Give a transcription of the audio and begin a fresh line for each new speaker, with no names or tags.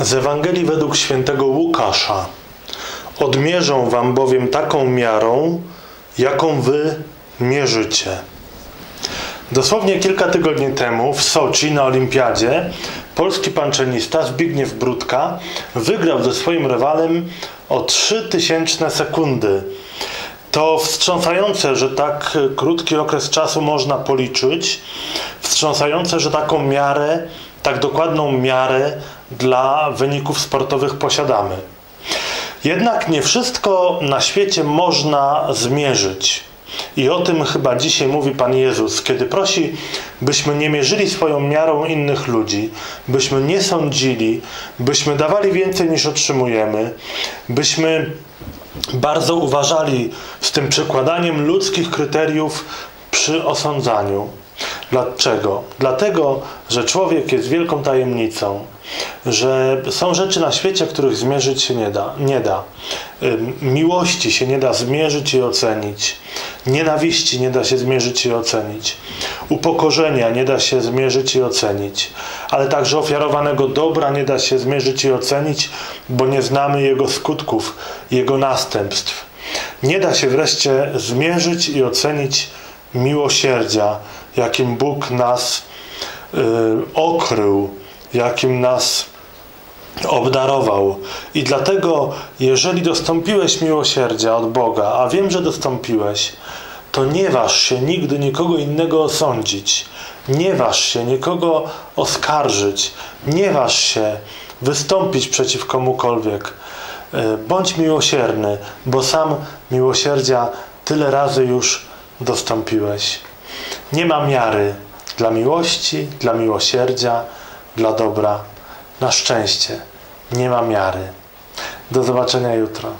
Z Ewangelii według świętego Łukasza. Odmierzą wam bowiem taką miarą, jaką wy mierzycie. Dosłownie kilka tygodni temu w Soczi na Olimpiadzie polski panczenista Zbigniew Brudka wygrał ze swoim rywalem o 3000 sekundy. To wstrząsające, że tak krótki okres czasu można policzyć. Wstrząsające, że taką miarę, tak dokładną miarę dla wyników sportowych posiadamy. Jednak nie wszystko na świecie można zmierzyć. I o tym chyba dzisiaj mówi Pan Jezus, kiedy prosi, byśmy nie mierzyli swoją miarą innych ludzi, byśmy nie sądzili, byśmy dawali więcej niż otrzymujemy, byśmy bardzo uważali z tym przekładaniem ludzkich kryteriów przy osądzaniu. Dlaczego? Dlatego, że człowiek jest wielką tajemnicą, że są rzeczy na świecie, których zmierzyć się nie da. Nie da. Miłości się nie da zmierzyć i ocenić. Nienawiści nie da się zmierzyć i ocenić. Upokorzenia nie da się zmierzyć i ocenić. Ale także ofiarowanego dobra nie da się zmierzyć i ocenić, bo nie znamy jego skutków, jego następstw. Nie da się wreszcie zmierzyć i ocenić miłosierdzia, jakim Bóg nas y, okrył, jakim nas obdarował. I dlatego, jeżeli dostąpiłeś miłosierdzia od Boga, a wiem, że dostąpiłeś, to nie waż się nigdy nikogo innego osądzić. Nie waż się nikogo oskarżyć. Nie waż się wystąpić przeciw komukolwiek. Bądź miłosierny, bo sam miłosierdzia tyle razy już dostąpiłeś. Nie ma miary dla miłości, dla miłosierdzia, dla dobra. Na szczęście nie ma miary. Do zobaczenia jutro.